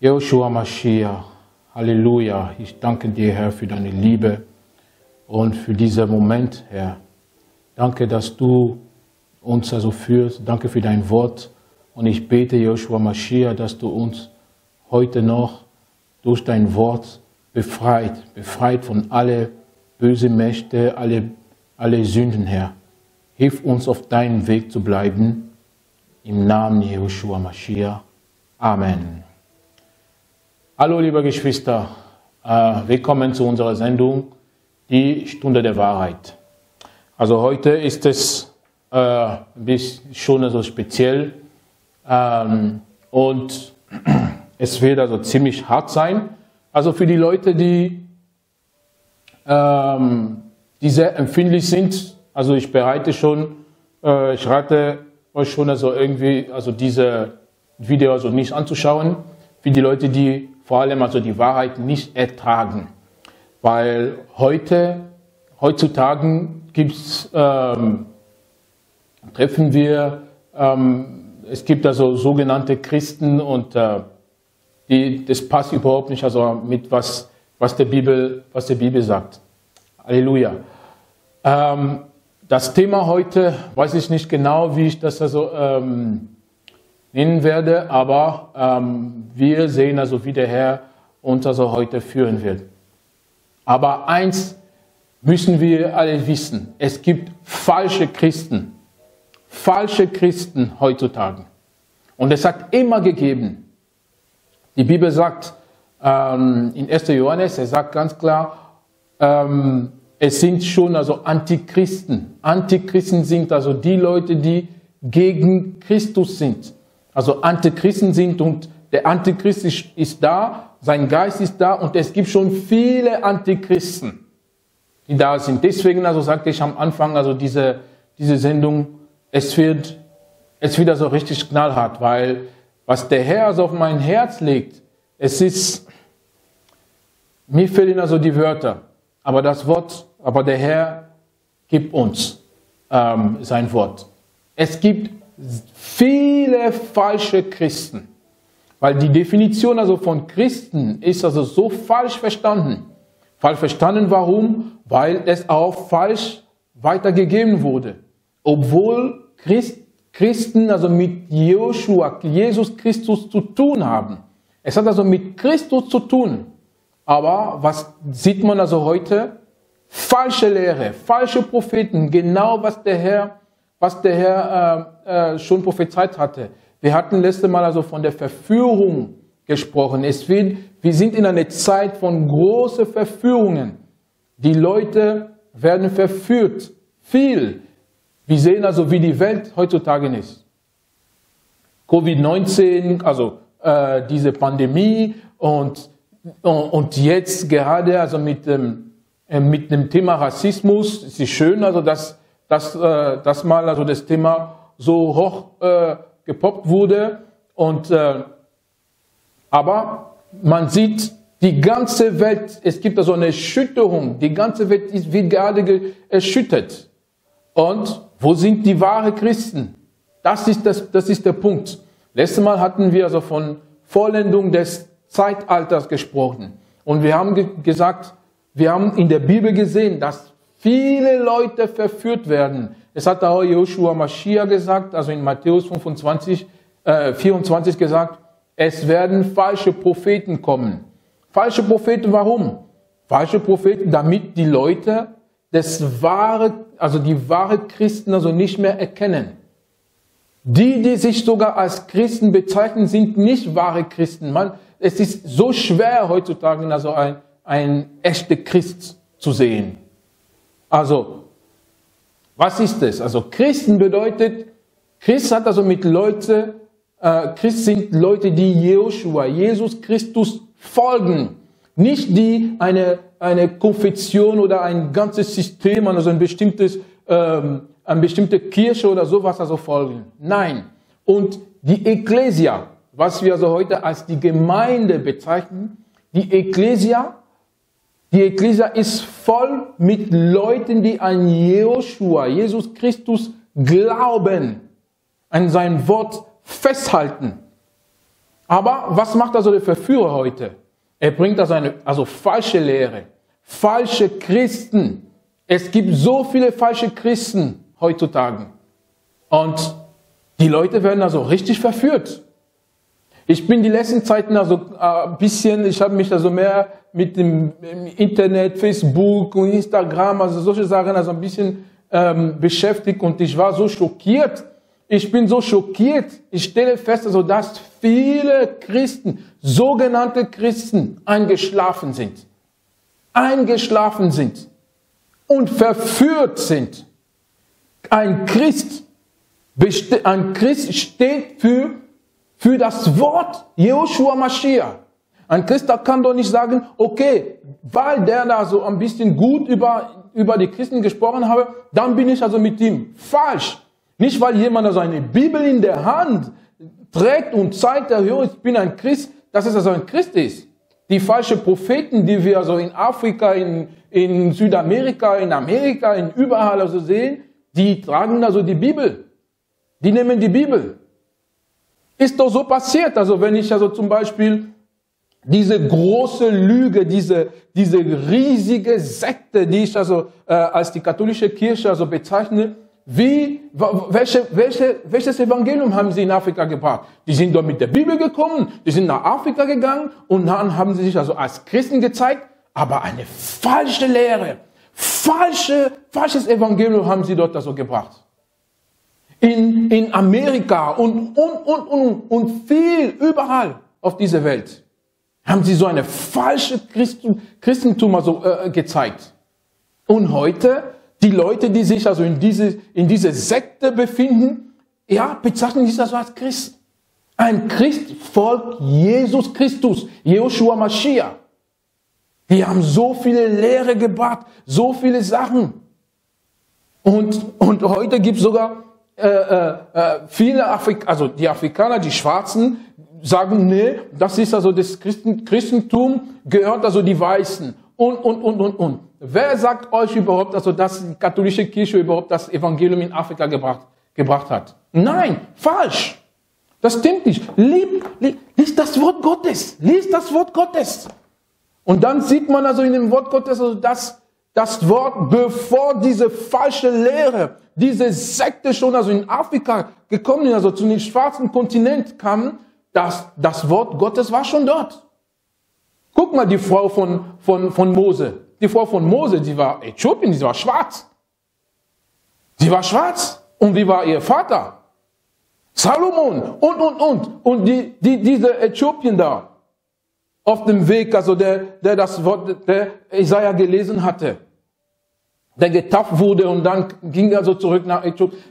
Joshua Mashiach, Halleluja. Ich danke dir, Herr, für deine Liebe und für diesen Moment, Herr. Danke, dass du uns also führst. Danke für dein Wort. Und ich bete, Joshua Mashiach, dass du uns heute noch durch dein Wort befreit, befreit von alle böse Mächte, alle, alle Sünden, Herr. Hilf uns auf deinem Weg zu bleiben. Im Namen Joshua Mashiach. Amen. Hallo, liebe Geschwister. Äh, willkommen zu unserer Sendung, die Stunde der Wahrheit. Also heute ist es äh, schon so speziell ähm, und es wird also ziemlich hart sein. Also für die Leute, die, ähm, die sehr empfindlich sind, also ich bereite schon, äh, ich rate euch schon also irgendwie, also diese Video also nicht anzuschauen, für die Leute, die vor allem also die Wahrheit nicht ertragen. Weil heute, heutzutage gibt's, ähm, treffen wir, ähm, es gibt also sogenannte Christen und äh, die, das passt überhaupt nicht also mit was, was, der, Bibel, was der Bibel sagt. Halleluja. Ähm, das Thema heute weiß ich nicht genau, wie ich das also ähm, nennen werde, aber ähm, wir sehen also, wie der Herr uns also heute führen wird. Aber eins müssen wir alle wissen, es gibt falsche Christen, falsche Christen heutzutage. Und es hat immer gegeben. Die Bibel sagt ähm, in 1. Johannes, er sagt ganz klar, ähm, es sind schon also Antichristen. Antichristen sind also die Leute, die gegen Christus sind. Also Antichristen sind und der Antichrist ist, ist da, sein Geist ist da und es gibt schon viele Antichristen, die da sind. Deswegen also sagte ich am Anfang, also diese, diese Sendung, es wird, es wird also richtig knallhart, weil was der Herr also auf mein Herz legt, es ist, mir fehlen also die Wörter, aber das Wort, aber der Herr gibt uns ähm, sein Wort. Es gibt viele falsche Christen, weil die Definition also von Christen ist also so falsch verstanden. Falsch verstanden, warum? Weil es auch falsch weitergegeben wurde. Obwohl Christ Christen also mit Joshua, Jesus Christus zu tun haben. Es hat also mit Christus zu tun. Aber was sieht man also heute? Falsche Lehre, falsche Propheten, genau was der Herr, was der Herr äh, äh, schon prophezeit hatte. Wir hatten letzte Mal also von der Verführung gesprochen. Es wird, wir sind in einer Zeit von großen Verführungen. Die Leute werden verführt. Viel. Wir sehen also, wie die Welt heutzutage ist. Covid-19, also äh, diese Pandemie und, und jetzt gerade also mit dem, äh, mit dem Thema Rassismus. Es ist schön, also dass, dass, äh, dass mal also das Thema so hoch äh, gepoppt wurde. Und, äh, aber man sieht, die ganze Welt, es gibt also eine Erschütterung, die ganze Welt ist, wird gerade erschüttert. Und wo sind die wahren Christen? Das ist, das, das ist der Punkt. Letztes Mal hatten wir also von Vollendung des Zeitalters gesprochen. Und wir haben ge gesagt, wir haben in der Bibel gesehen, dass viele Leute verführt werden. Es hat auch Joshua Mashiach gesagt, also in Matthäus 25, äh, 24 gesagt, es werden falsche Propheten kommen. Falsche Propheten, warum? Falsche Propheten, damit die Leute das wahre, also die wahre Christen also nicht mehr erkennen. Die, die sich sogar als Christen bezeichnen, sind nicht wahre Christen. Man, es ist so schwer heutzutage also ein, ein echter Christ zu sehen. Also, was ist es? Also Christen bedeutet, Christ hat also mit Leute, äh, Christ sind Leute, die Joshua, Jesus Christus folgen. Nicht die eine, eine Konfession oder ein ganzes System, also ein bestimmtes, ähm, eine bestimmte Kirche oder sowas also folgen. Nein. Und die Ecclesia, was wir also heute als die Gemeinde bezeichnen, die Ecclesia, die Ecclesia ist voll mit Leuten, die an Joshua, Jesus Christus glauben, an sein Wort festhalten. Aber was macht also der Verführer heute? Er bringt also eine also falsche Lehre, falsche Christen. Es gibt so viele falsche Christen heutzutage. Und die Leute werden also richtig verführt. Ich bin die letzten Zeiten also äh, ein bisschen, ich habe mich also mehr mit dem Internet, Facebook und Instagram, also solche Sachen also ein bisschen ähm, beschäftigt und ich war so schockiert. Ich bin so schockiert. Ich stelle fest, also dass viele Christen, sogenannte Christen, eingeschlafen sind. Eingeschlafen sind und verführt sind. Ein Christ, ein Christ steht für für das Wort Joshua Mashiach. Ein Christ kann doch nicht sagen, okay, weil der da so ein bisschen gut über, über die Christen gesprochen habe, dann bin ich also mit ihm. Falsch. Nicht, weil jemand also eine Bibel in der Hand trägt und zeigt, ja, ich bin ein Christ, dass es also ein Christ ist. Die falschen Propheten, die wir also in Afrika, in, in Südamerika, in Amerika, in überall also sehen, die tragen also die Bibel. Die nehmen die Bibel. Ist doch so passiert. Also wenn ich also zum Beispiel diese große Lüge, diese, diese riesige Sekte, die ich also äh, als die katholische Kirche also bezeichne, wie, welche, welche, welches Evangelium haben sie in Afrika gebracht? Die sind dort mit der Bibel gekommen, die sind nach Afrika gegangen und dann haben sie sich also als Christen gezeigt, aber eine falsche Lehre, falsche, falsches Evangelium haben sie dort also gebracht in, in Amerika und, und, und, und, und viel überall auf dieser Welt haben sie so eine falsche Christen, Christentum also, äh, gezeigt. Und heute, die Leute, die sich also in diese, in diese Sekte befinden, ja, bezeichnen sich also als Christ. Ein Christ folgt Jesus Christus, Joshua Mashiach. Die haben so viele Lehre gebracht, so viele Sachen. Und, und heute gibt es sogar äh, äh, äh, viele Afrik also die Afrikaner, die Schwarzen, sagen, nee, das ist also das Christen Christentum, gehört also die Weißen und, und, und, und, und. Wer sagt euch überhaupt, also dass die katholische Kirche überhaupt das Evangelium in Afrika gebracht, gebracht hat? Nein, falsch. Das stimmt nicht. Lieb, lieb, lies das Wort Gottes. Lies das Wort Gottes. Und dann sieht man also in dem Wort Gottes, also dass das Wort, bevor diese falsche Lehre, diese Sekte schon also in Afrika gekommen ist, also zu dem schwarzen Kontinent kam, das, das Wort Gottes war schon dort. Guck mal die Frau von, von, von Mose. Die Frau von Mose, die war Äthiopien, die war schwarz. Sie war schwarz. Und wie war ihr Vater? Salomon und, und, und. Und die, die, diese Äthiopien da, auf dem Weg, also der, der das Wort, der Isaiah gelesen hatte der getauft wurde und dann ging er so zurück nach Äthiopien.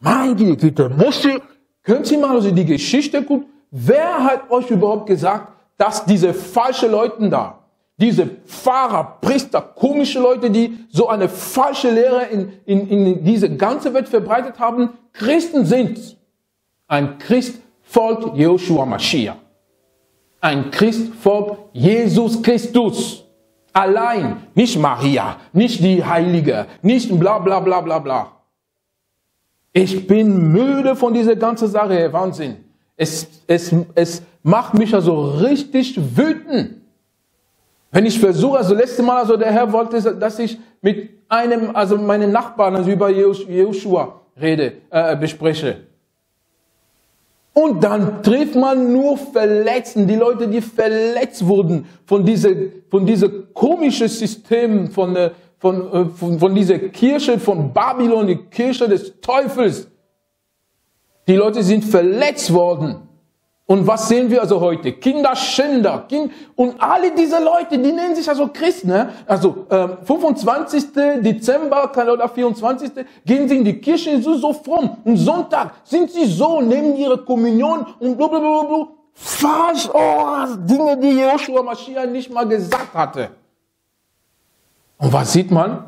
Meine Güte, Mosche, können Sie mal also die Geschichte gucken? Wer hat euch überhaupt gesagt, dass diese falsche Leute da, diese Pfarrer, Priester, komische Leute, die so eine falsche Lehre in, in, in diese ganze Welt verbreitet haben, Christen sind? Ein Christ folgt Joshua Mashiach. Ein Christ folgt Jesus Christus. Allein, nicht Maria, nicht die Heilige, nicht bla bla bla bla bla. Ich bin müde von dieser ganzen Sache, Wahnsinn. Es, es, es macht mich also richtig wütend. Wenn ich versuche, also letzte Mal, also der Herr wollte, dass ich mit einem, also meinen Nachbarn, also über Joshua rede, äh, bespreche. Und dann trifft man nur Verletzten, die Leute, die verletzt wurden von diesem von dieser komischen System, von, äh, von, äh, von, von dieser Kirche von Babylon, die Kirche des Teufels. Die Leute sind verletzt worden. Und was sehen wir also heute? Kinderschänder. Kind und alle diese Leute, die nennen sich also Christen. Ne? Also ähm, 25. Dezember oder 24. gehen sie in die Kirche, so, so fromm. Und Sonntag sind sie so, nehmen ihre Kommunion und blablabla. Falsch, oh, Dinge, die Joshua Mashiach nicht mal gesagt hatte. Und was sieht man?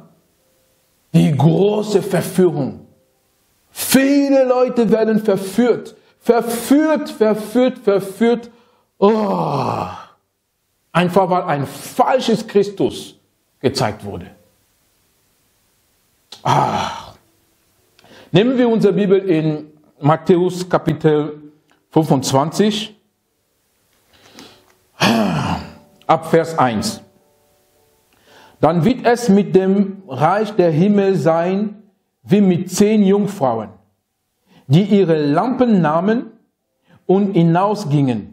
Die große Verführung. Viele Leute werden verführt Verführt, verführt, verführt. Oh. Einfach weil ein falsches Christus gezeigt wurde. Ah. Nehmen wir unsere Bibel in Matthäus Kapitel 25. ab Vers 1. Dann wird es mit dem Reich der Himmel sein, wie mit zehn Jungfrauen, die ihre Lampen nahmen und hinausgingen,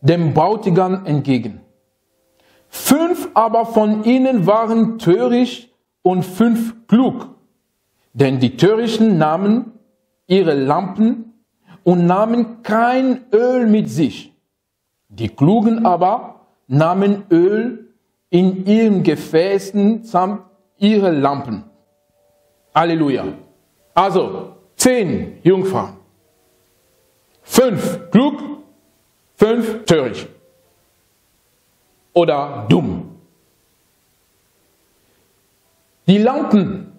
dem Bautigam entgegen. Fünf aber von ihnen waren töricht und fünf klug. Denn die Törichten nahmen ihre Lampen und nahmen kein Öl mit sich. Die Klugen aber nahmen Öl in ihren Gefäßen samt ihre Lampen. Halleluja. Also, zehn Jungfrauen. Fünf klug, fünf töricht. Oder dumm. Die Lampen,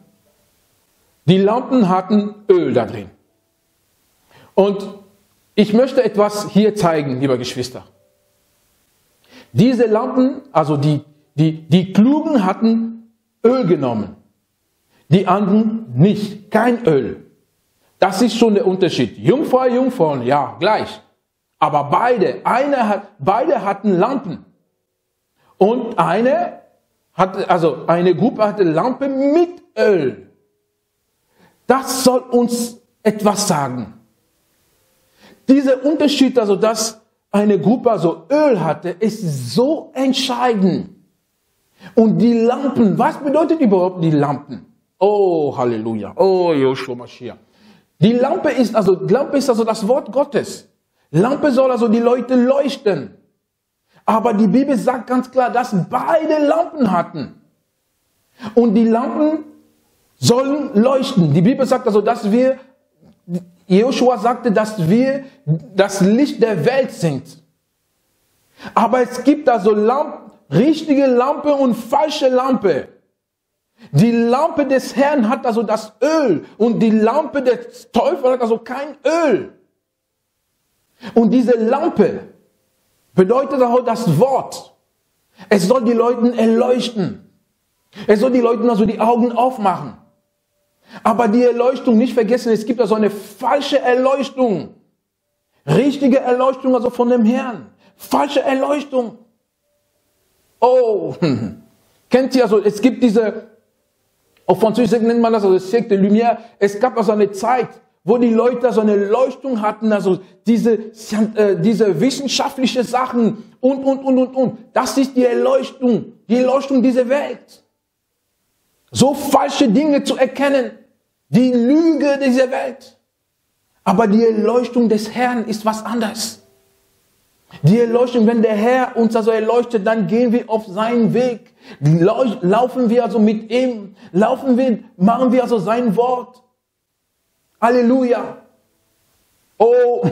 die Lampen hatten Öl da drin. Und ich möchte etwas hier zeigen, lieber Geschwister. Diese Lampen, also die, die, die Klugen hatten Öl genommen. Die anderen nicht, kein Öl. Das ist schon der Unterschied. Jungfrau, Jungfrauen, ja, gleich. Aber beide, eine hat, beide hatten Lampen. Und eine hatte, also eine Gruppe hatte Lampe mit Öl. Das soll uns etwas sagen. Dieser Unterschied, also dass eine Gruppe also Öl hatte, ist so entscheidend. Und die Lampen, was bedeutet überhaupt die Lampen? Oh, Halleluja. Oh, Joshua Mashiach. Die Lampe ist also, Lampe ist also das Wort Gottes. Lampe soll also die Leute leuchten. Aber die Bibel sagt ganz klar, dass beide Lampen hatten. Und die Lampen sollen leuchten. Die Bibel sagt also, dass wir, Joshua sagte, dass wir das Licht der Welt sind. Aber es gibt also Lampen, richtige Lampe und falsche Lampe. Die Lampe des Herrn hat also das Öl und die Lampe des Teufels hat also kein Öl. Und diese Lampe bedeutet auch das Wort. Es soll die Leuten erleuchten. Es soll die Leuten also die Augen aufmachen. Aber die Erleuchtung nicht vergessen, es gibt also eine falsche Erleuchtung. Richtige Erleuchtung also von dem Herrn. Falsche Erleuchtung. Oh, kennt ihr also, es gibt diese auf Französisch nennt man das also Siècle de Lumière. Es gab also eine Zeit, wo die Leute so eine Leuchtung hatten, also diese, äh, diese wissenschaftliche Sachen und, und, und, und, und. Das ist die Erleuchtung, die Erleuchtung dieser Welt. So falsche Dinge zu erkennen, die Lüge dieser Welt. Aber die Erleuchtung des Herrn ist was anderes. Die Erleuchtung, wenn der Herr uns also erleuchtet, dann gehen wir auf seinen Weg. Laufen wir also mit ihm, laufen wir, machen wir also sein Wort. Halleluja. Oh,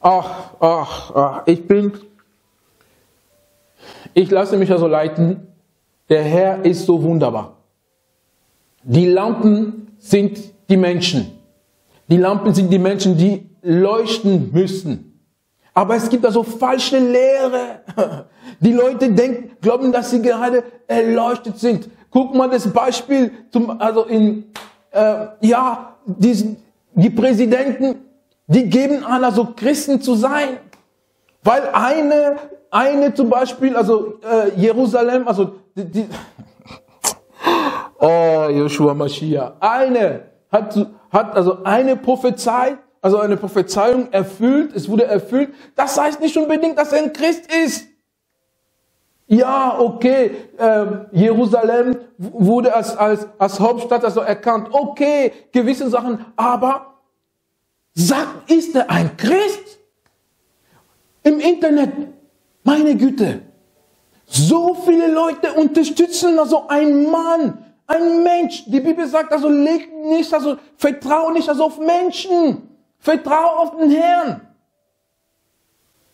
ach, ach, ach, ich bin, ich lasse mich also leiten. Der Herr ist so wunderbar. Die Lampen sind die Menschen. Die Lampen sind die Menschen, die leuchten müssen. Aber es gibt also falsche Lehre. Die Leute denken, glauben, dass sie gerade erleuchtet sind. Guck mal das Beispiel zum, also in, äh, ja, die, die Präsidenten, die geben an, also Christen zu sein. Weil eine, eine zum Beispiel, also äh, Jerusalem, also die, die oh, Joshua Mashiach, eine hat, hat also eine Prophezei also eine Prophezeiung erfüllt, es wurde erfüllt, das heißt nicht unbedingt, dass er ein Christ ist. Ja, okay, äh, Jerusalem wurde als, als, als Hauptstadt also erkannt. Okay, gewisse Sachen, aber sagt, ist er ein Christ? Im Internet, meine Güte, so viele Leute unterstützen also einen Mann, ein Mensch. Die Bibel sagt also, leg nicht, also vertraue nicht also auf Menschen. Vertraue auf den Herrn.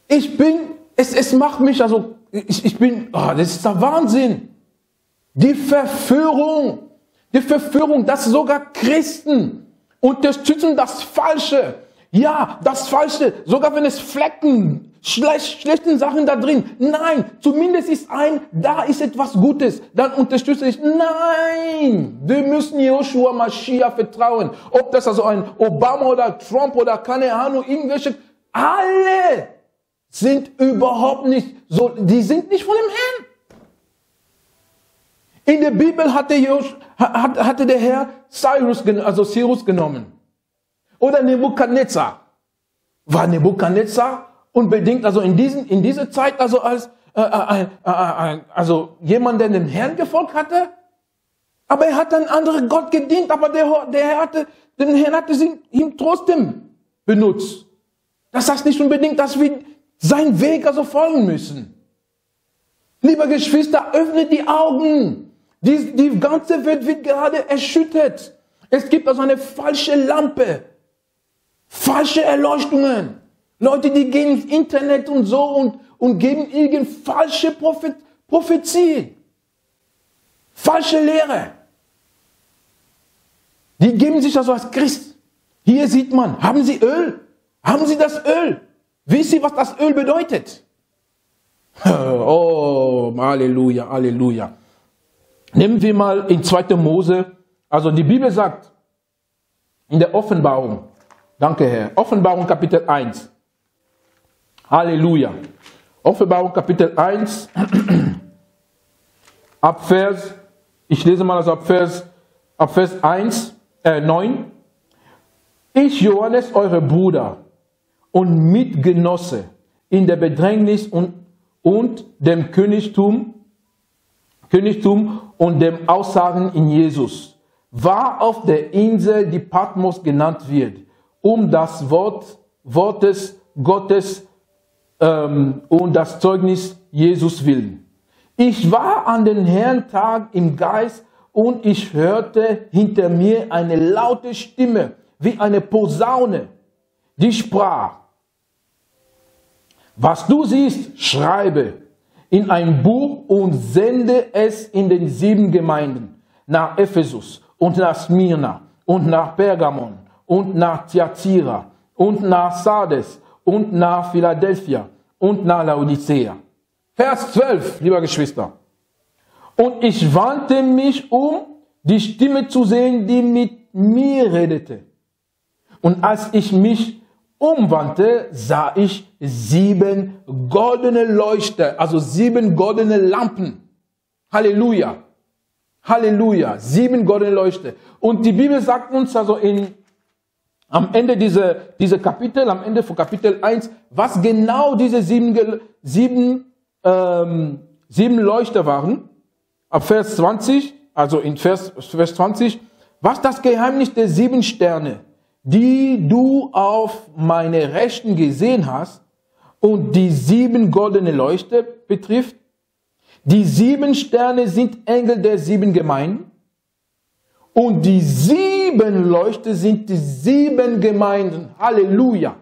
Ich bin, es, es macht mich, also, ich, ich bin, oh, das ist der Wahnsinn. Die Verführung, die Verführung, dass sogar Christen unterstützen das Falsche. Ja, das Falsche, sogar wenn es Flecken, schlechten Sachen da drin. Nein, zumindest ist ein, da ist etwas Gutes. Dann unterstütze ich. Nein, wir müssen Joshua Mashiach vertrauen. Ob das also ein Obama oder Trump oder keine Ahnung, irgendwelche, alle sind überhaupt nicht so, die sind nicht von dem Herrn. In der Bibel hatte, Josh, hatte der Herr Cyrus, also Cyrus genommen. Oder Nebukadnezar. War Nebukadnezar unbedingt, also in, diesen, in dieser Zeit, also als äh, äh, äh, also jemand, der dem Herrn gefolgt hatte? Aber er hat einen anderen Gott gedient, aber der, der hatte, den Herrn hatte ihm trotzdem benutzt. Das heißt nicht unbedingt, dass wir seinen Weg also folgen müssen. Lieber Geschwister, öffnet die Augen. Die, die ganze Welt wird gerade erschüttert. Es gibt also eine falsche Lampe, falsche Erleuchtungen. Leute, die gehen ins Internet und so und, und geben irgend falsche Prophet, Prophezie, falsche Lehre. Die geben sich also als Christ. Hier sieht man, haben Sie Öl? Haben Sie das Öl? Wissen Sie, was das Öl bedeutet? Oh, Halleluja, Halleluja. Nehmen wir mal in 2. Mose, also die Bibel sagt in der Offenbarung, danke Herr, Offenbarung Kapitel 1, Halleluja. Offenbarung Kapitel 1, ab Vers, ich lese mal das ab Vers, ab Vers 1, äh, 9. Ich, Johannes, eure Bruder und Mitgenosse in der Bedrängnis und, und dem Königtum, Königtum und dem Aussagen in Jesus, war auf der Insel, die Patmos genannt wird, um das Wort, Wortes Gottes ähm, und das Zeugnis Jesus willen. Ich war an den Herrn Tag im Geist und ich hörte hinter mir eine laute Stimme, wie eine Posaune, die sprach, was du siehst, schreibe in ein Buch und sende es in den sieben Gemeinden, nach Ephesus und nach Smyrna und nach Pergamon und nach Thyatira und nach Sardes und nach Philadelphia und nach Laodicea. Vers 12, lieber Geschwister. Und ich wandte mich um, die Stimme zu sehen, die mit mir redete. Und als ich mich umwandte, sah ich sieben goldene Leuchter, also sieben goldene Lampen. Halleluja. Halleluja. Sieben goldene Leuchter. Und die Bibel sagt uns also in, am Ende dieser, dieser Kapitel, am Ende von Kapitel 1, was genau diese sieben, sieben, ähm, sieben Leuchter waren. Ab Vers 20, also in Vers, Vers 20, was das Geheimnis der sieben Sterne die du auf meine Rechten gesehen hast und die sieben goldene Leuchte betrifft. Die sieben Sterne sind Engel der sieben Gemeinden und die sieben Leuchte sind die sieben Gemeinden. Halleluja.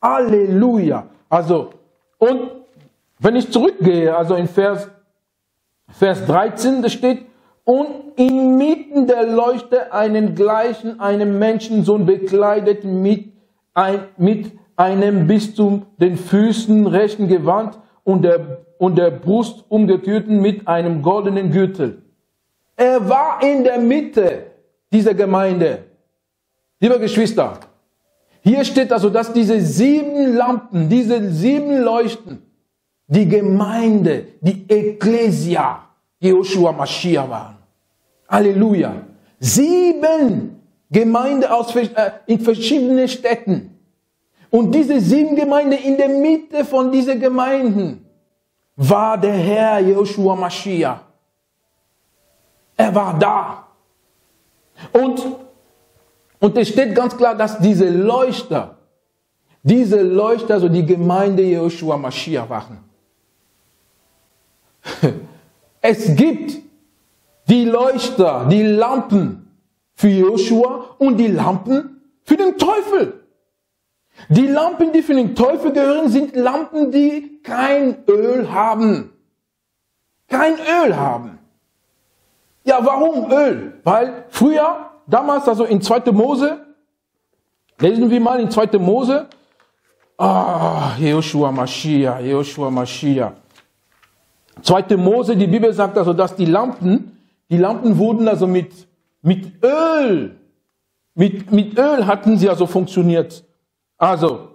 Halleluja. Also, und wenn ich zurückgehe, also in Vers, Vers 13, da steht, und inmitten der Leuchte einen gleichen, einem Menschensohn bekleidet mit, ein, mit einem bis zu den Füßen rechten Gewand und der, und der Brust umgetürten mit einem goldenen Gürtel. Er war in der Mitte dieser Gemeinde. Lieber Geschwister, hier steht also, dass diese sieben Lampen, diese sieben Leuchten, die Gemeinde, die Ekklesia, Joshua Mashiach waren. Halleluja. Sieben Gemeinden aus, äh, in verschiedenen Städten. Und diese sieben Gemeinden, in der Mitte von diesen Gemeinden war der Herr Joshua Mashiach. Er war da. Und, und es steht ganz klar, dass diese Leuchter, diese Leuchter, also die Gemeinde Joshua Mashiach waren. Es gibt die Leuchter, die Lampen für Joshua und die Lampen für den Teufel. Die Lampen, die für den Teufel gehören, sind Lampen, die kein Öl haben. Kein Öl haben. Ja, warum Öl? Weil früher, damals, also in 2. Mose, lesen wir mal in 2. Mose, ah, Joshua Mashiach, Joshua Mashiach. 2. Mose, die Bibel sagt also, dass die Lampen, die Lampen wurden also mit, mit Öl, mit, mit Öl hatten sie also funktioniert. Also,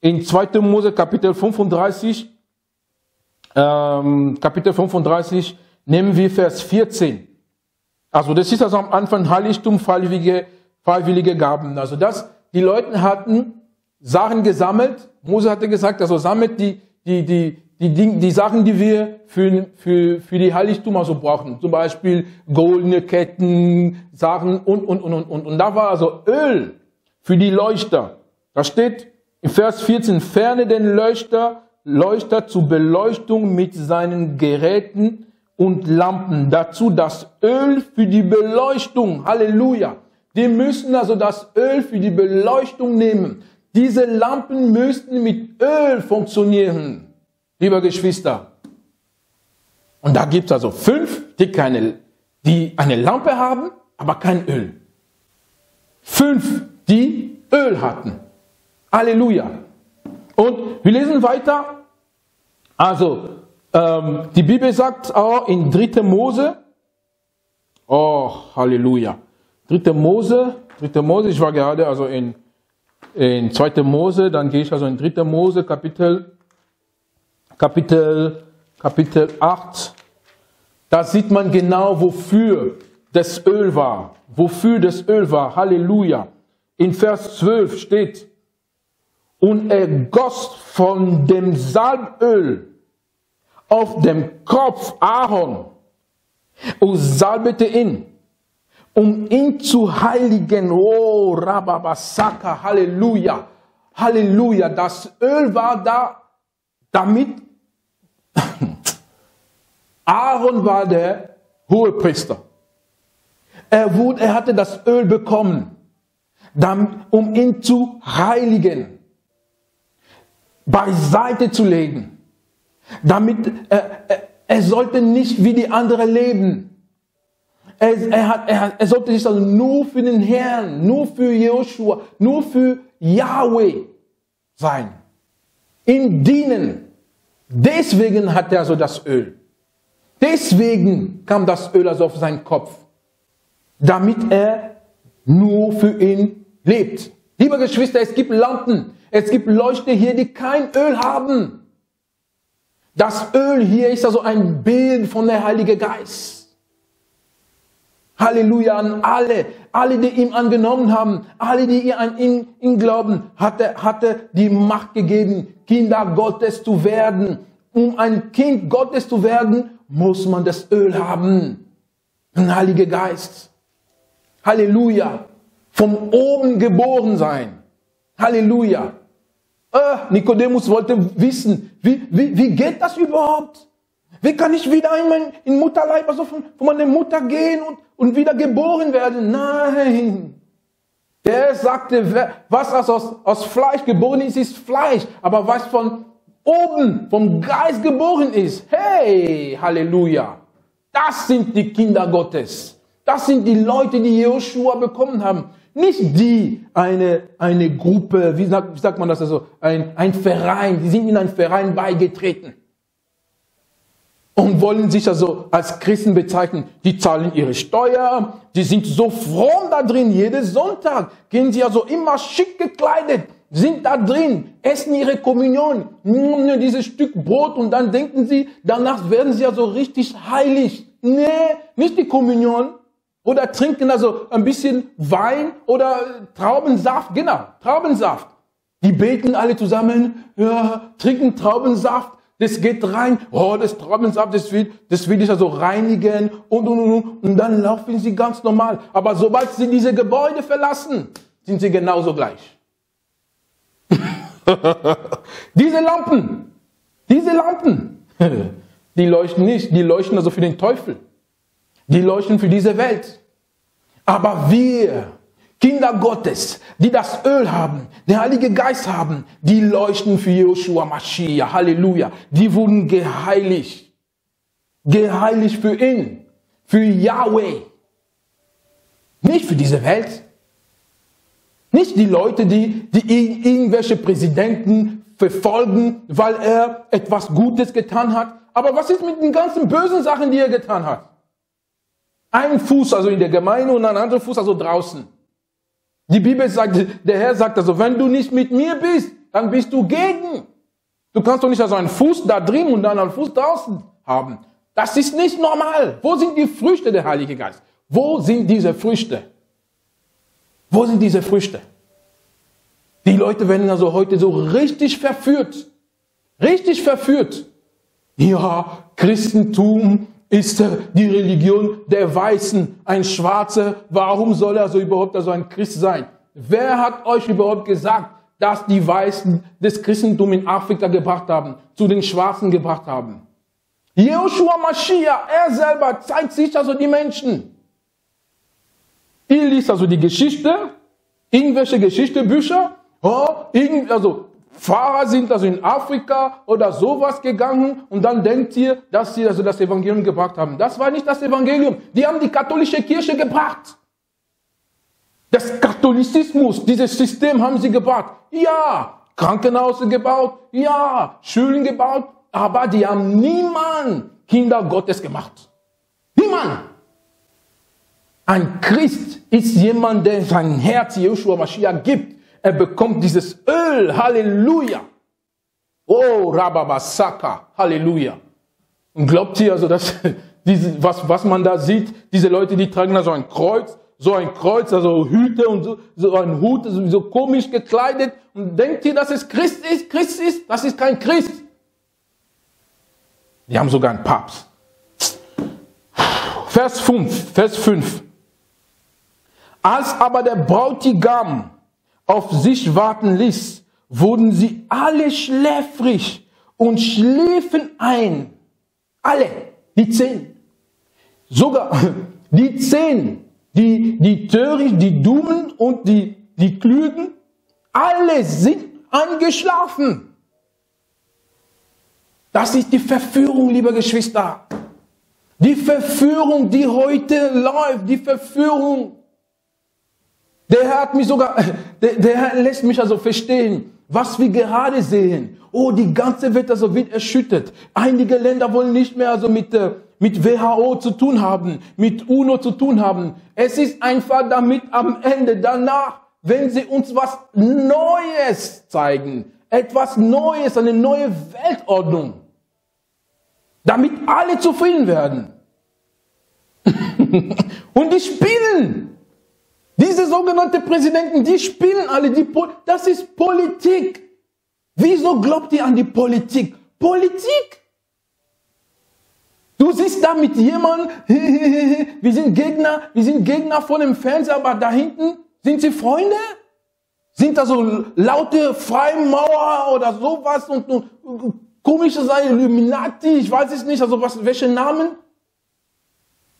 in 2. Mose Kapitel 35, ähm, Kapitel 35, nehmen wir Vers 14. Also das ist also am Anfang Heiligtum, freiwillige, freiwillige Gaben. Also das, die Leute hatten Sachen gesammelt. Mose hatte gesagt, also sammelt die, die, die, die, die, die Sachen, die wir für, für, für die Heiligtum also brauchen. Zum Beispiel goldene Ketten, Sachen und, und, und, und, und. Und da war also Öl für die Leuchter. Da steht in Vers 14, ferne den Leuchter, Leuchter zur Beleuchtung mit seinen Geräten und Lampen. Dazu das Öl für die Beleuchtung. Halleluja. Die müssen also das Öl für die Beleuchtung nehmen. Diese Lampen müssten mit Öl funktionieren, lieber Geschwister. Und da gibt es also fünf, die, keine, die eine Lampe haben, aber kein Öl. Fünf, die Öl hatten. Halleluja. Und wir lesen weiter. Also, ähm, die Bibel sagt auch in 3. Mose, oh, Halleluja. 3. Mose, 3. Mose, ich war gerade also in, in 2. Mose, dann gehe ich also in 3. Mose, Kapitel, Kapitel, Kapitel 8. Da sieht man genau, wofür das Öl war. Wofür das Öl war. Halleluja. In Vers 12 steht, und er goss von dem Salböl auf dem Kopf Aaron und salbete ihn, um ihn zu heiligen. Oh, Rababasaka, Halleluja, Halleluja. Das Öl war da, damit Aaron war der Hohepriester. Er, wurde, er hatte das Öl bekommen, um ihn zu heiligen, beiseite zu legen damit äh, äh, er sollte nicht wie die anderen leben. Er, er, hat, er, er sollte sich also nur für den Herrn, nur für Joshua, nur für Yahweh sein. Ihm dienen. Deswegen hat er so das Öl. Deswegen kam das Öl also auf seinen Kopf. Damit er nur für ihn lebt. Lieber Geschwister, es gibt Lampen, es gibt Leuchte hier, die kein Öl haben. Das Öl hier ist also ein Bild von der Heilige Geist. Halleluja an alle, alle, die ihm angenommen haben, alle, die an ihn, ihn glauben, hatte, hatte die Macht gegeben, Kinder Gottes zu werden. Um ein Kind Gottes zu werden, muss man das Öl haben. Ein Heiliger Geist. Halleluja. Vom oben geboren sein. Halleluja. Äh, Nikodemus wollte wissen, wie, wie, wie geht das überhaupt? Wie kann ich wieder in mein in Mutterleib, also von, von meiner Mutter gehen und, und wieder geboren werden? Nein. Der sagte, was aus, aus Fleisch geboren ist, ist Fleisch. Aber was von oben, vom Geist geboren ist, hey, Halleluja. Das sind die Kinder Gottes. Das sind die Leute, die Joshua bekommen haben. Nicht die, eine, eine Gruppe, wie sagt, wie sagt man das also, ein, ein Verein, die sind in einen Verein beigetreten. Und wollen sich also als Christen bezeichnen. Die zahlen ihre Steuer, die sind so fromm da drin, jeden Sonntag gehen sie also immer schick gekleidet, sind da drin, essen ihre Kommunion, dieses Stück Brot und dann denken sie, danach werden sie also richtig heilig. Nee, nicht die Kommunion, oder trinken also ein bisschen Wein oder Traubensaft. Genau, Traubensaft. Die beten alle zusammen, ja, trinken Traubensaft. Das geht rein. Oh, das Traubensaft, das will, das will ich also reinigen und, und, und, und dann laufen sie ganz normal. Aber sobald sie diese Gebäude verlassen, sind sie genauso gleich. diese Lampen, diese Lampen, die leuchten nicht, die leuchten also für den Teufel. Die leuchten für diese Welt. Aber wir, Kinder Gottes, die das Öl haben, den Heiligen Geist haben, die leuchten für Joshua Mashiach. Halleluja. Die wurden geheiligt. Geheiligt für ihn. Für Yahweh. Nicht für diese Welt. Nicht die Leute, die, die irgendwelche Präsidenten verfolgen, weil er etwas Gutes getan hat. Aber was ist mit den ganzen bösen Sachen, die er getan hat? Ein Fuß also in der Gemeinde und ein anderer Fuß also draußen. Die Bibel sagt, der Herr sagt also, wenn du nicht mit mir bist, dann bist du gegen. Du kannst doch nicht also einen Fuß da drin und dann einen Fuß draußen haben. Das ist nicht normal. Wo sind die Früchte der Heilige Geist? Wo sind diese Früchte? Wo sind diese Früchte? Die Leute werden also heute so richtig verführt. Richtig verführt. Ja, Christentum ist die Religion der Weißen. Ein Schwarzer, warum soll er so überhaupt also ein Christ sein? Wer hat euch überhaupt gesagt, dass die Weißen das Christentum in Afrika gebracht haben, zu den Schwarzen gebracht haben? Joshua Mashiach, er selber zeigt sich also die Menschen. Ihr liest also die Geschichte, irgendwelche Geschichtebücher, oh, also Pfarrer sind also in Afrika oder sowas gegangen und dann denkt ihr, dass sie also das Evangelium gebracht haben. Das war nicht das Evangelium. Die haben die katholische Kirche gebracht. Das Katholizismus, dieses System haben sie gebracht. Ja, Krankenhäuser gebaut, ja, Schulen gebaut, aber die haben niemand Kinder Gottes gemacht. Niemand. Ein Christ ist jemand, der sein Herz Joshua Mashiach gibt. Er bekommt dieses Öl. Halleluja. Oh, Rababasaka. Halleluja. Und glaubt ihr also, dass diese, was, was man da sieht, diese Leute, die tragen da so ein Kreuz, so ein Kreuz, also Hüte und so, so ein Hut, so komisch gekleidet. Und denkt ihr, dass es Christ ist? Christ ist? Das ist kein Christ. Die haben sogar einen Papst. Vers 5, Vers 5. Als aber der Bräutigam auf sich warten ließ, wurden sie alle schläfrig und schliefen ein. Alle, die zehn. Sogar die zehn, die, die Töricht, die Dummen und die, die Klügen, alle sind eingeschlafen. Das ist die Verführung, liebe Geschwister. Die Verführung, die heute läuft, die Verführung. Der Herr hat mich sogar, der, der lässt mich also verstehen, was wir gerade sehen. Oh, die ganze Welt also wird erschüttert. Einige Länder wollen nicht mehr also mit, äh, mit WHO zu tun haben, mit UNO zu tun haben. Es ist einfach damit am Ende, danach, wenn sie uns was Neues zeigen, etwas Neues, eine neue Weltordnung, damit alle zufrieden werden. Und die spielen. Diese sogenannten Präsidenten, die spielen alle, die po das ist Politik. Wieso glaubt ihr an die Politik? Politik. Du siehst da mit jemandem, wir sind Gegner, wir sind Gegner von dem Fernseher, aber da hinten sind sie Freunde? Sind da so laute Freimaurer oder sowas und, und komische Seite, Illuminati, ich weiß es nicht, also was, welche Namen?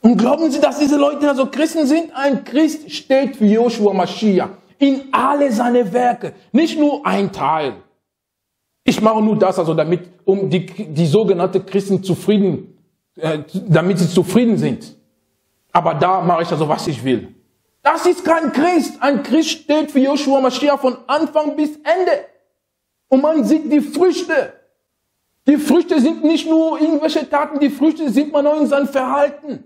Und glauben Sie, dass diese Leute also Christen sind? Ein Christ steht für Joshua Mashiach in alle seine Werke, nicht nur ein Teil. Ich mache nur das, also damit, um die, die sogenannten Christen zufrieden, äh, damit sie zufrieden sind. Aber da mache ich also, was ich will. Das ist kein Christ. Ein Christ steht für Joshua Mashiach von Anfang bis Ende. Und man sieht die Früchte. Die Früchte sind nicht nur irgendwelche Taten, die Früchte sind man auch in seinem Verhalten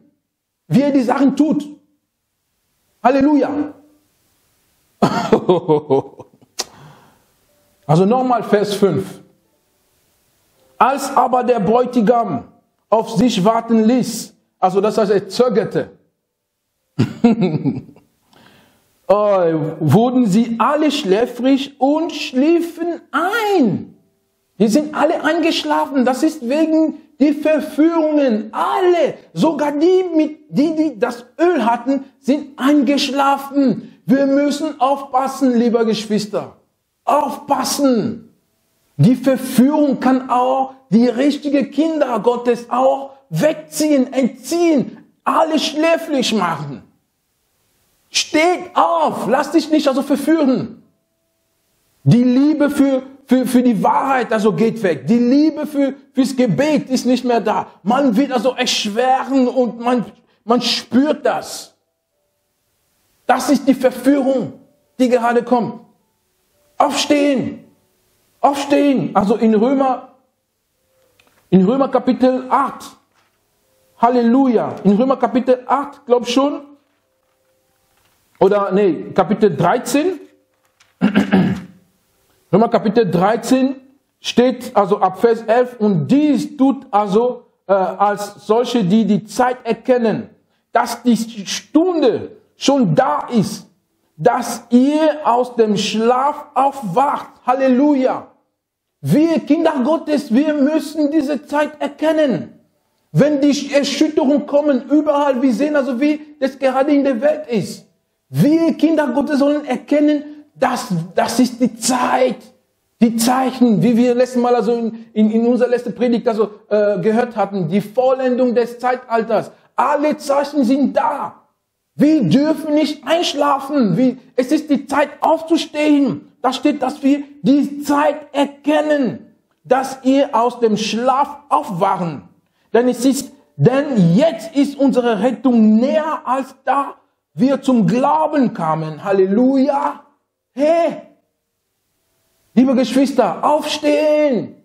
wie er die Sachen tut. Halleluja. Also nochmal Vers 5. Als aber der Bräutigam auf sich warten ließ, also das heißt, er zögerte, oh, wurden sie alle schläfrig und schliefen ein. Die sind alle eingeschlafen. Das ist wegen die Verführungen, alle, sogar die, mit, die, die das Öl hatten, sind eingeschlafen. Wir müssen aufpassen, lieber Geschwister. Aufpassen. Die Verführung kann auch die richtigen Kinder Gottes auch wegziehen, entziehen, alle schläflich machen. Steht auf, lass dich nicht also verführen. Die Liebe für für, für die Wahrheit also geht weg. Die Liebe für, fürs Gebet ist nicht mehr da. Man wird also erschweren und man, man spürt das. Das ist die Verführung, die gerade kommt. Aufstehen. Aufstehen. Also in Römer, in Römer Kapitel 8. Halleluja. In Römer Kapitel 8, glaub schon. Oder nee, Kapitel 13. Römer Kapitel 13 steht also ab Vers 11 und dies tut also äh, als solche, die die Zeit erkennen, dass die Stunde schon da ist, dass ihr aus dem Schlaf aufwacht. Halleluja. Wir Kinder Gottes, wir müssen diese Zeit erkennen. Wenn die Erschütterungen kommen, überall, wir sehen also, wie das gerade in der Welt ist. Wir Kinder Gottes sollen erkennen, dass das ist die Zeit, die Zeichen, wie wir letztes Mal also in, in, in unserer letzten Predigt also äh, gehört hatten, die Vollendung des Zeitalters. Alle Zeichen sind da. Wir dürfen nicht einschlafen. Wie, es ist die Zeit aufzustehen. Da steht, dass wir die Zeit erkennen, dass ihr aus dem Schlaf aufwachen. Denn es ist, denn jetzt ist unsere Rettung näher als da wir zum Glauben kamen. Halleluja. Hey, liebe Geschwister, aufstehen.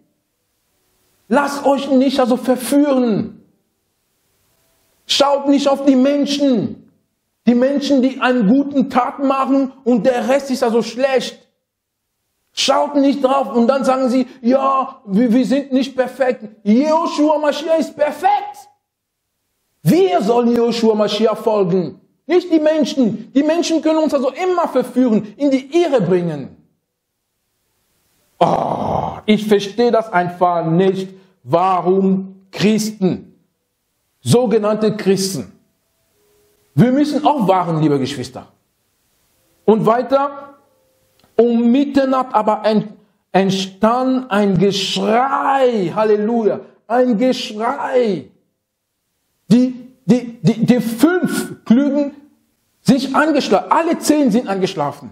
Lasst euch nicht also verführen. Schaut nicht auf die Menschen. Die Menschen, die einen guten Tat machen und der Rest ist also schlecht. Schaut nicht drauf und dann sagen sie, ja, wir, wir sind nicht perfekt. Joshua Mashiach ist perfekt. Wir sollen Joshua Mashiach folgen, nicht die Menschen. Die Menschen können uns also immer verführen, in die Irre bringen. Oh, ich verstehe das einfach nicht, warum Christen, sogenannte Christen, wir müssen aufwachen, liebe Geschwister. Und weiter, um Mitternacht aber entstand ein Geschrei, Halleluja, ein Geschrei. Die, die, die, die fünf Klügen sind angeschlafen, alle zehn sind angeschlafen.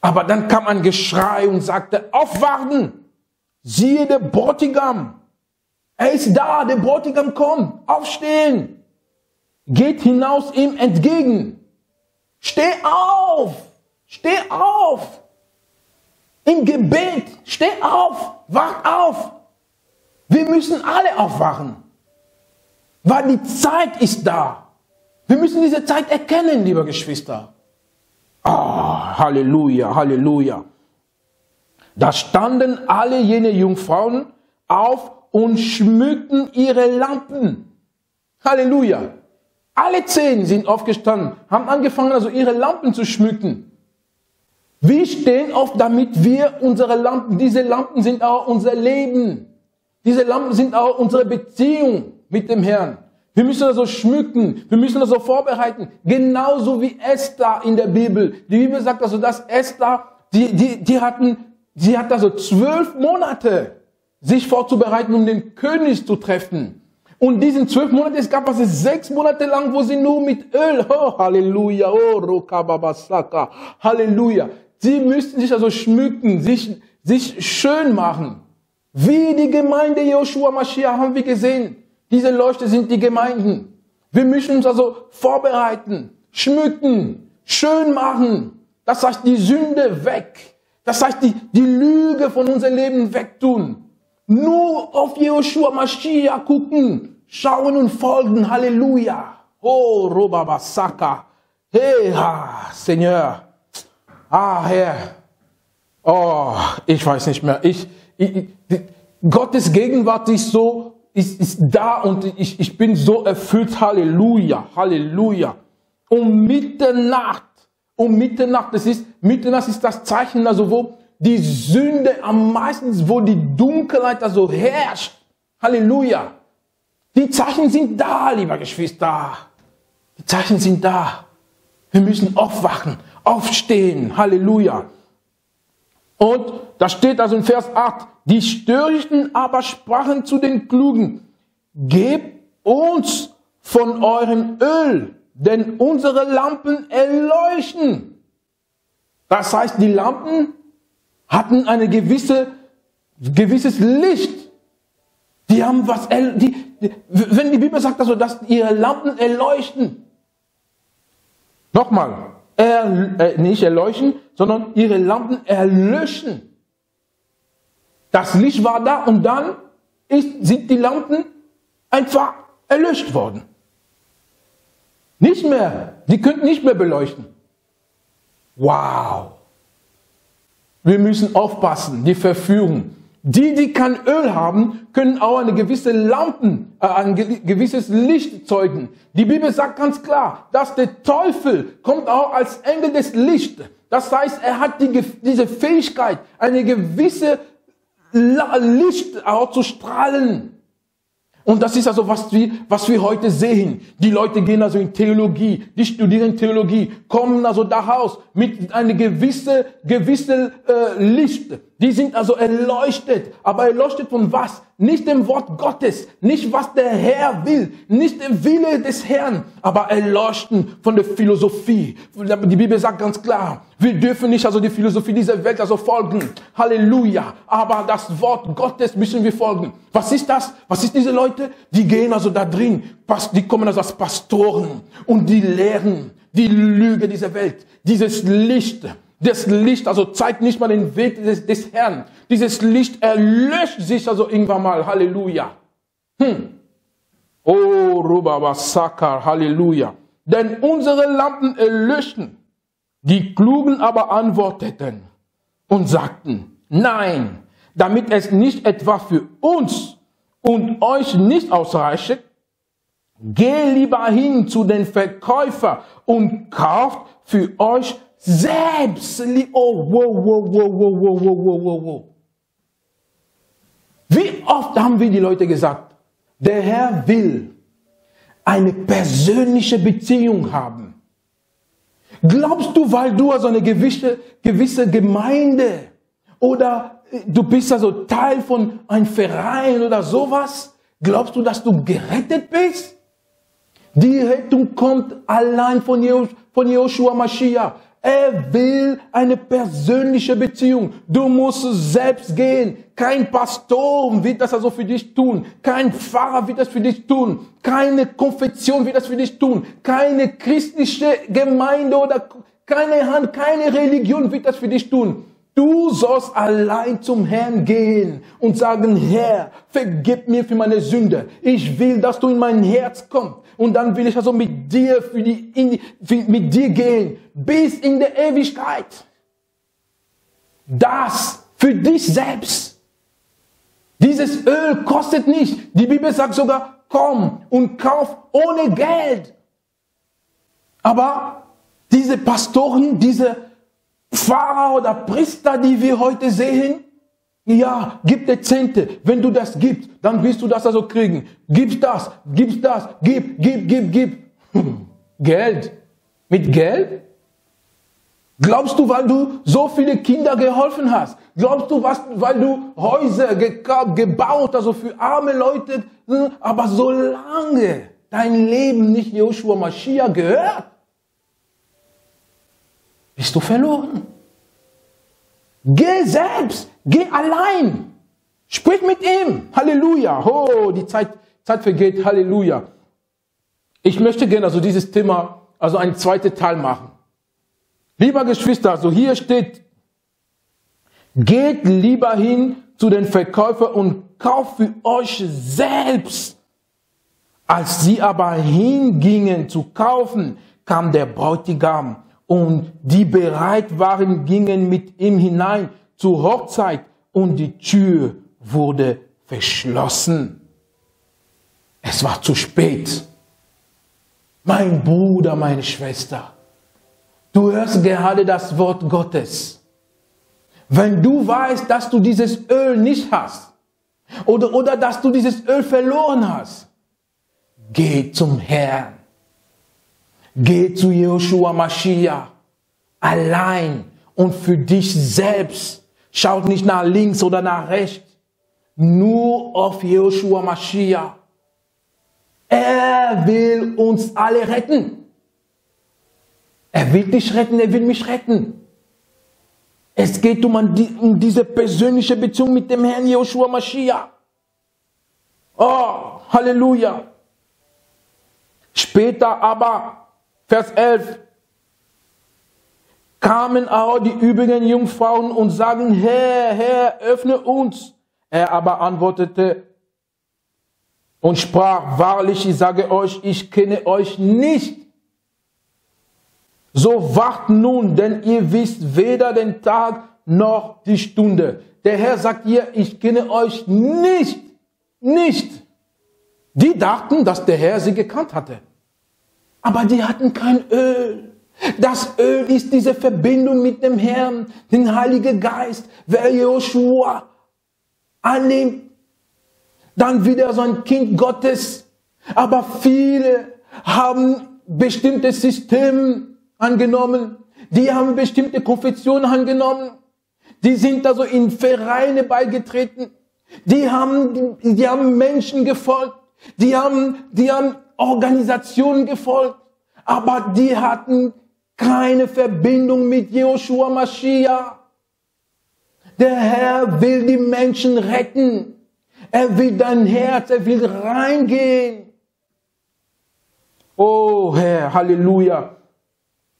Aber dann kam ein Geschrei und sagte, aufwarten, siehe der Bräutigam, er ist da, der Bräutigam kommt, aufstehen, geht hinaus ihm entgegen, steh auf, steh auf, im Gebet, steh auf, wach auf. Wir müssen alle aufwachen, weil die Zeit ist da. Wir müssen diese Zeit erkennen, liebe Geschwister. Ah, Halleluja, Halleluja. Da standen alle jene Jungfrauen auf und schmückten ihre Lampen. Halleluja. Alle zehn sind aufgestanden, haben angefangen, also ihre Lampen zu schmücken. Wir stehen auf, damit wir unsere Lampen, diese Lampen sind auch unser Leben. Diese Lampen sind auch unsere Beziehung mit dem Herrn. Wir müssen das so schmücken, wir müssen das so vorbereiten, genauso wie Esther in der Bibel. Die Bibel sagt also, dass Esther, die, die, die hatten, sie hat also zwölf Monate, sich vorzubereiten, um den König zu treffen. Und diesen zwölf Monate, es gab also sechs Monate lang, wo sie nur mit Öl, oh Halleluja, oh Rokababasaka, Halleluja. Sie müssten sich also schmücken, sich, sich schön machen. Wie die Gemeinde Joshua Mashiach haben wir gesehen. Diese Leuchte sind die Gemeinden. Wir müssen uns also vorbereiten, schmücken, schön machen. Das heißt, die Sünde weg. Das heißt, die, die Lüge von unserem Leben wegtun. Nur auf Joshua Mashiach gucken, schauen und folgen. Halleluja. Oh, Robabasaka. Hey, ha, Seigneur. Ah, Herr. Oh, ich weiß nicht mehr. Ich, ich, Gottes Gegenwart ist so ist, ist da und ich, ich bin so erfüllt. Halleluja, Halleluja. Um Mitternacht, um Mitternacht, das ist, Mitternacht ist das Zeichen, also wo die Sünde am meisten, wo die Dunkelheit also herrscht. Halleluja. Die Zeichen sind da, lieber Geschwister. Die Zeichen sind da. Wir müssen aufwachen, aufstehen. Halleluja. Und da steht also in Vers 8, die Störrichten aber sprachen zu den Klugen, gebt uns von eurem Öl, denn unsere Lampen erleuchten. Das heißt, die Lampen hatten eine gewisse, gewisses Licht. Die haben was, die, die, wenn die Bibel sagt also, dass ihre Lampen erleuchten. Nochmal, er, äh, nicht erleuchten, sondern ihre Lampen erlöschen. Das Licht war da und dann ist, sind die Lampen einfach erlöscht worden. Nicht mehr. Die könnten nicht mehr beleuchten. Wow. Wir müssen aufpassen, die Verführung. Die, die kein Öl haben, können auch eine gewisse Lampen, äh, ein gewisses Licht zeugen. Die Bibel sagt ganz klar, dass der Teufel kommt auch als Engel des Lichts. Das heißt, er hat die, diese Fähigkeit, eine gewisse Licht auch zu strahlen. Und das ist also was wir, was wir heute sehen. Die Leute gehen also in Theologie, die studieren Theologie, kommen also daraus mit einer gewissen, gewissen äh, Licht. Die sind also erleuchtet. Aber erleuchtet von was? Nicht dem Wort Gottes, nicht was der Herr will, nicht dem Wille des Herrn, aber erleuchten von der Philosophie. Die Bibel sagt ganz klar, wir dürfen nicht also die Philosophie dieser Welt also folgen. Halleluja. Aber das Wort Gottes müssen wir folgen. Was ist das? Was ist diese Leute? Die gehen also da drin, die kommen also als Pastoren und die lehren die Lüge dieser Welt, dieses Licht das Licht, also zeigt nicht mal den Weg des, des Herrn. Dieses Licht erlöscht sich also irgendwann mal. Halleluja. Hm. Oh, Rubabasaka, Halleluja. Denn unsere Lampen erlöschten. Die Klugen aber antworteten und sagten, nein, damit es nicht etwa für uns und euch nicht ausreicht, geh lieber hin zu den Verkäufer und kauft für euch selbst, oh, wow, wow, wow, wow, wow, wow, wow, wow. Wie oft haben wir die Leute gesagt, der Herr will eine persönliche Beziehung haben. Glaubst du, weil du also eine gewisse, gewisse Gemeinde oder du bist also Teil von einem Verein oder sowas, glaubst du, dass du gerettet bist? Die Rettung kommt allein von, Joshua Mashiach. Er will eine persönliche Beziehung. Du musst selbst gehen. Kein Pastor wird das also für dich tun. Kein Pfarrer wird das für dich tun. Keine Konfession wird das für dich tun. Keine christliche Gemeinde oder keine Hand, keine Religion wird das für dich tun. Du sollst allein zum Herrn gehen und sagen, Herr, vergib mir für meine Sünde. Ich will, dass du in mein Herz kommst. Und dann will ich also mit dir, für die, die, für, mit dir gehen, bis in der Ewigkeit. Das für dich selbst. Dieses Öl kostet nicht. Die Bibel sagt sogar, komm und kauf ohne Geld. Aber diese Pastoren, diese Pfarrer oder Priester, die wir heute sehen, ja, gib dir Zehnte. Wenn du das gibst, dann wirst du das also kriegen. Gib das, gib das, gib, gib, gib, gib. Geld. Mit Geld? Glaubst du, weil du so viele Kinder geholfen hast? Glaubst du, was, weil du Häuser gebaut, also für arme Leute, hm, aber solange dein Leben nicht Joshua Mashiach gehört, bist du verloren. Geh selbst, geh allein. Sprich mit ihm. Halleluja. Oh, die Zeit, Zeit vergeht. Halleluja. Ich möchte gerne also dieses Thema, also einen zweiten Teil machen. Lieber Geschwister, also hier steht, geht lieber hin zu den Verkäufern und kauft für euch selbst. Als sie aber hingingen zu kaufen, kam der Bräutigam und die bereit waren, gingen mit ihm hinein zur Hochzeit und die Tür wurde verschlossen. Es war zu spät. Mein Bruder, meine Schwester, du hörst gerade das Wort Gottes. Wenn du weißt, dass du dieses Öl nicht hast oder, oder dass du dieses Öl verloren hast, geh zum Herrn Geh zu Joshua Mashiach allein und für dich selbst. Schaut nicht nach links oder nach rechts. Nur auf Joshua Mashiach. Er will uns alle retten. Er will dich retten, er will mich retten. Es geht um, um diese persönliche Beziehung mit dem Herrn Joshua Mashiach. Oh, Halleluja. Später aber Vers 11. Kamen auch die übrigen Jungfrauen und sagen, Herr, Herr, öffne uns. Er aber antwortete und sprach, wahrlich, ich sage euch, ich kenne euch nicht. So wacht nun, denn ihr wisst weder den Tag noch die Stunde. Der Herr sagt hier, ich kenne euch nicht, nicht. Die dachten, dass der Herr sie gekannt hatte. Aber die hatten kein Öl. Das Öl ist diese Verbindung mit dem Herrn, den Heiligen Geist. Wer Joshua annimmt, dann wieder so ein Kind Gottes. Aber viele haben bestimmte Systeme angenommen. Die haben bestimmte Konfessionen angenommen. Die sind also in Vereine beigetreten. Die haben, die, die haben Menschen gefolgt. Die haben, die haben Organisationen gefolgt. Aber die hatten keine Verbindung mit Joshua Mashiach. Der Herr will die Menschen retten. Er will dein Herz, er will reingehen. Oh Herr, Halleluja.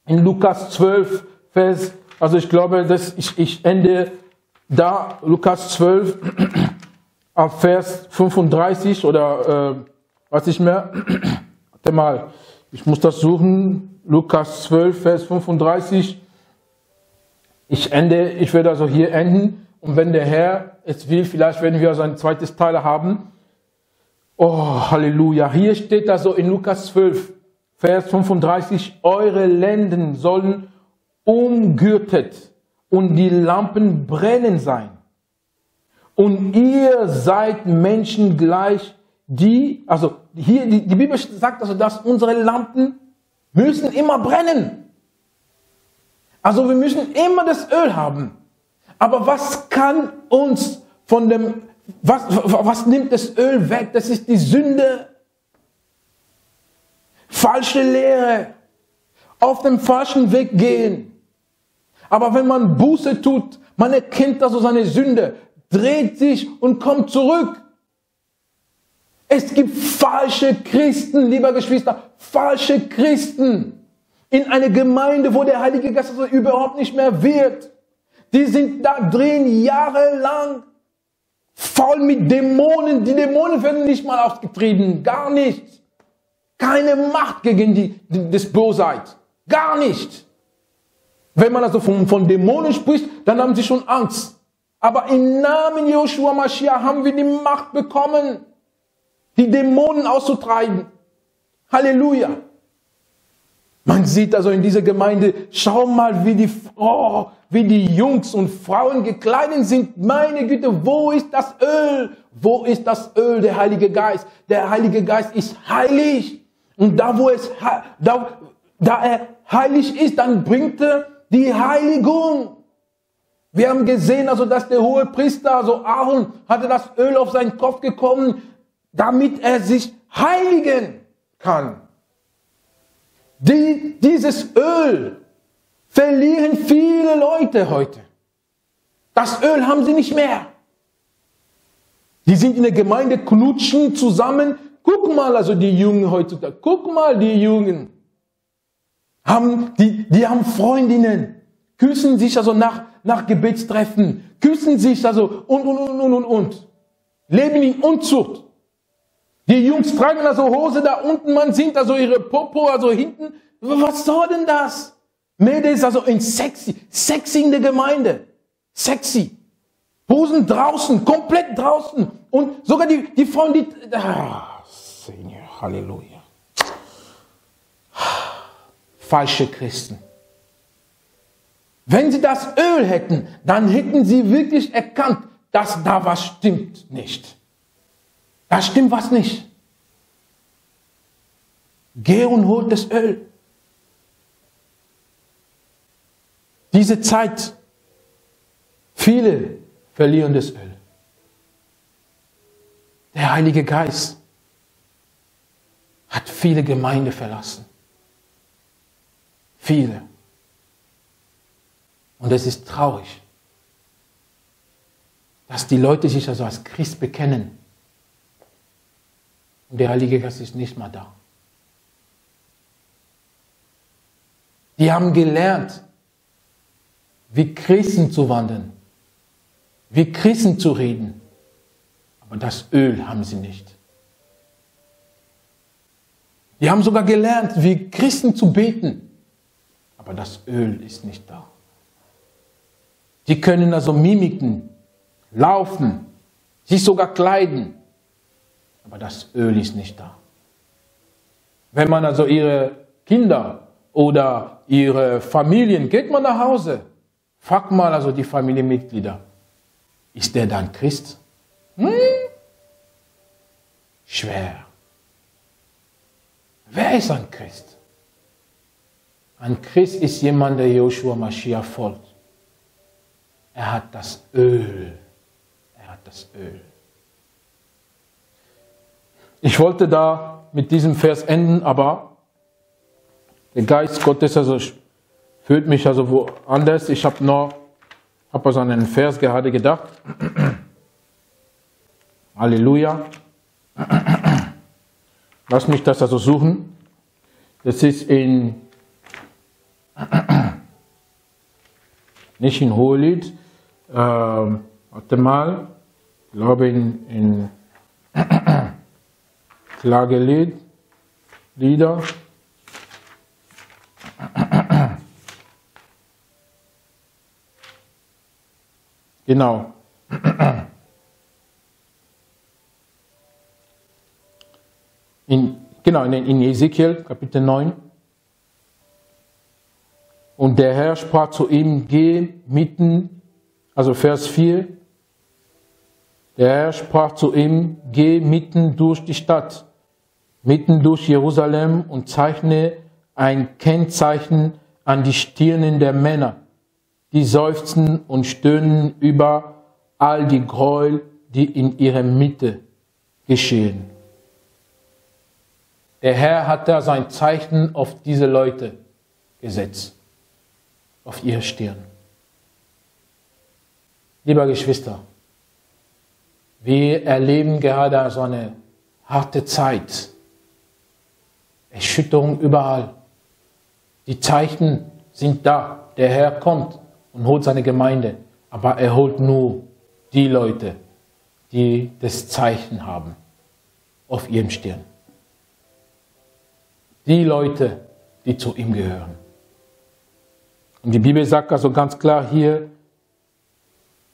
In Lukas 12, Vers, also ich glaube, dass ich, ich ende da, Lukas 12, auf Vers 35 oder äh, was ich mehr. Warte mal, ich muss das suchen. Lukas 12, Vers 35. Ich ende, ich werde also hier enden. Und wenn der Herr es will, vielleicht werden wir so ein zweites Teil haben. Oh, Halleluja. Hier steht also in Lukas 12, Vers 35, eure Lenden sollen umgürtet und die Lampen brennen sein. Und ihr seid Menschen gleich, die, also hier, die, die Bibel sagt also, dass unsere Lampen müssen immer brennen. Also wir müssen immer das Öl haben. Aber was kann uns von dem, was, was nimmt das Öl weg? Das ist die Sünde. Falsche Lehre. Auf dem falschen Weg gehen. Aber wenn man Buße tut, man erkennt also seine Sünde, dreht sich und kommt zurück. Es gibt falsche Christen, lieber Geschwister, falsche Christen in einer Gemeinde, wo der Heilige Geist also überhaupt nicht mehr wird. Die sind da drin jahrelang voll mit Dämonen. Die Dämonen werden nicht mal ausgetrieben, gar nicht. Keine Macht gegen die, das Bosheit, gar nicht. Wenn man also von, von Dämonen spricht, dann haben sie schon Angst. Aber im Namen Joshua Mashiach haben wir die Macht bekommen die Dämonen auszutreiben. Halleluja. Man sieht also in dieser Gemeinde, schau mal, wie die, oh, wie die Jungs und Frauen gekleidet sind. Meine Güte, wo ist das Öl? Wo ist das Öl, der Heilige Geist? Der Heilige Geist ist heilig. Und da, wo es, da, da er heilig ist, dann bringt er die Heiligung. Wir haben gesehen, also, dass der hohe Priester, also Aaron, hatte das Öl auf seinen Kopf gekommen damit er sich heiligen kann. Die, dieses Öl verlieren viele Leute heute. Das Öl haben sie nicht mehr. Die sind in der Gemeinde, knutschen zusammen. Guck mal, also die Jungen heutzutage. Guck mal, die Jungen. Haben, die, die haben Freundinnen. Küssen sich also nach, nach Gebetstreffen. Küssen sich also und, und, und, und, und, und. Leben in Unzucht. Die Jungs tragen also Hose da unten, man sieht also ihre Popo, also hinten. Was soll denn das? Mädel ist also in sexy, sexy in der Gemeinde. Sexy. Hosen draußen, komplett draußen. Und sogar die, die Frauen, die, ah, Senior, Halleluja. Falsche Christen. Wenn sie das Öl hätten, dann hätten sie wirklich erkannt, dass da was stimmt nicht. Da stimmt was nicht. Geh und hol das Öl. Diese Zeit, viele verlieren das Öl. Der Heilige Geist hat viele Gemeinde verlassen. Viele. Und es ist traurig, dass die Leute sich also als Christ bekennen und der Heilige Geist ist nicht mal da. Die haben gelernt, wie Christen zu wandeln, wie Christen zu reden. Aber das Öl haben sie nicht. Die haben sogar gelernt, wie Christen zu beten. Aber das Öl ist nicht da. Die können also mimiken, laufen, sich sogar kleiden. Aber das Öl ist nicht da. Wenn man also ihre Kinder oder ihre Familien, geht man nach Hause, fragt mal also die Familienmitglieder, ist der dann Christ? Hm? Schwer. Wer ist ein Christ? Ein Christ ist jemand, der Joshua Mashiach folgt. Er hat das Öl. Er hat das Öl. Ich wollte da mit diesem Vers enden, aber der Geist Gottes also führt mich also woanders. Ich habe noch habe also an einen Vers gerade gedacht. Halleluja. Lass mich das also suchen. Das ist in, nicht in Hohelied, äh, warte mal, ich glaube in, in Klagelied, Lieder. Genau. In, genau, in, in Ezekiel Kapitel 9. Und der Herr sprach zu ihm, geh mitten, also Vers 4. Der Herr sprach zu ihm, geh mitten durch die Stadt, mitten durch Jerusalem und zeichne ein Kennzeichen an die Stirnen der Männer, die seufzen und stöhnen über all die Gräuel, die in ihrer Mitte geschehen. Der Herr hat da sein Zeichen auf diese Leute gesetzt, auf ihre Stirn. Lieber Geschwister, wir erleben gerade so eine harte Zeit. Erschütterung überall. Die Zeichen sind da. Der Herr kommt und holt seine Gemeinde. Aber er holt nur die Leute, die das Zeichen haben auf ihrem Stirn die Leute, die zu ihm gehören. Und die Bibel sagt also ganz klar hier,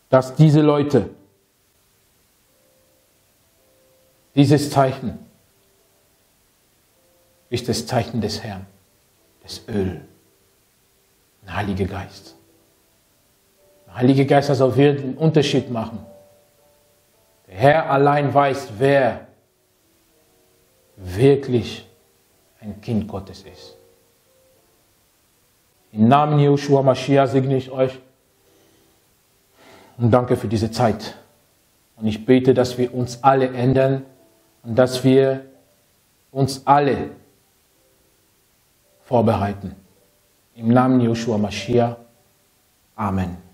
dass diese Leute dieses Zeichen ist das Zeichen des Herrn, das Öl, der Heilige Geist. Der Heilige Geist also wird einen Unterschied machen. Der Herr allein weiß, wer wirklich ein Kind Gottes ist. Im Namen Joshua Mashiach segne ich euch und danke für diese Zeit. Und ich bete, dass wir uns alle ändern und dass wir uns alle vorbereiten. Im Namen Joshua Mashiach. Amen.